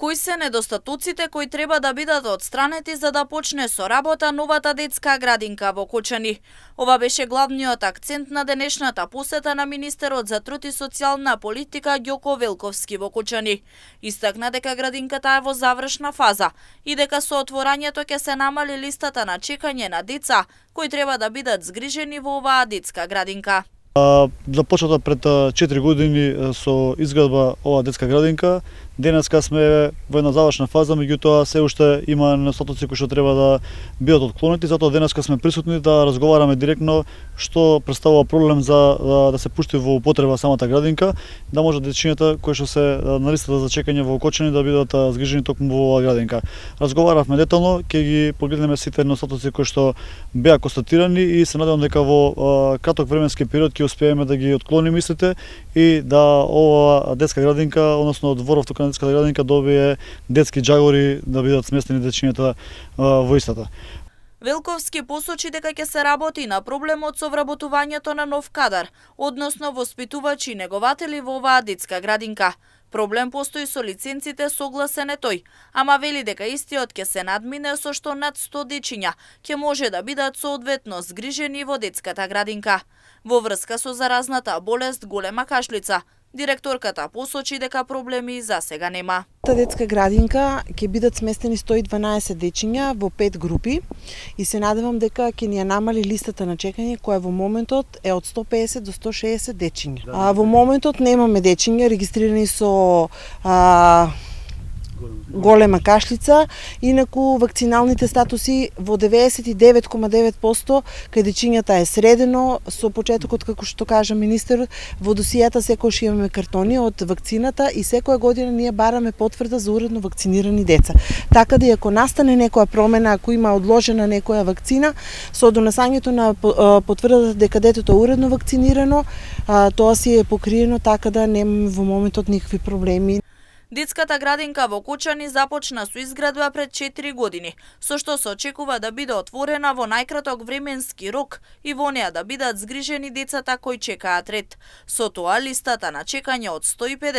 Кои се недостатоците кои треба да бидат одстранети за да почне со работа новата детска градинка во Кочани? Ова беше главниот акцент на денешната посета на министерот за труд и социјална политика Ѓоко Велковски во Кочани. Истакна дека градинката е во завршна фаза и дека со отворањето ќе се намали листата на чекање на деца кои треба да бидат згрижени во оваа детска градинка. Започната пред 4 години со изградба ова детска градинка, Денеска сме во една завршна фаза, меѓутоа се уште има недостатоци кои што треба да бидат отклонети, затоа денеска сме присутни да разговараме директно што представува проблем за да, да се пушти во употреба самата градинка, да може дечињата кои што се на листата за чекање во окочени да бидат згрижени токму во оваа градинка. Разговаравме детално, ќе ги погледнеме сите недостатоци кои што беа констатирани и се надевам дека во краток временски период ќе успееме да ги отклониме мислите и да ова детска градинка, односно дворов тука детска градинка добие детски джагори да бидат сместени дечињата во истата. Велковски посочи дека ќе се работи на проблемот со вработувањето на нов кадар, односно воспитувачи и негователи во оваа детска градинка. Проблем постои со лиценците, согласен е тој, ама вели дека истиот ќе се надмине со што над 100 дечиња ќе може да бидат соодветно згрижени во детската градинка. Во врска со заразната болест голема кашлица, Директорката посочи дека проблеми за сега нема. Та детска градинка ќе бидат сместени 112 дечиња во пет групи и се надевам дека ќе ни ја намали листата на чекање која во моментот е од 150 до 160 дечиња. А во моментот немаме дечиња регистрирани со а, голема кашлица, инаку вакциналните статуси во 99,9% кај дечињата е средено со почетокот како што кажа министерот, во досијата секојаш имаме картони од вакцината и секоја година ние бараме потврда за уредно вакцинирани деца. Така да и ако настане некоја промена, ако има одложена некоја вакцина, со донесањето на потврдата дека детето е уредно вакцинирано, тоа си е покриено така да немаме во моментот никакви проблеми. Детската градинка во Кочани започна со изградба пред 4 години, со што се очекува да биде отворена во најкраток временски рок и во неа да бидат згрижени децата кои чекаат ред. Со тоа листата на чекање од 150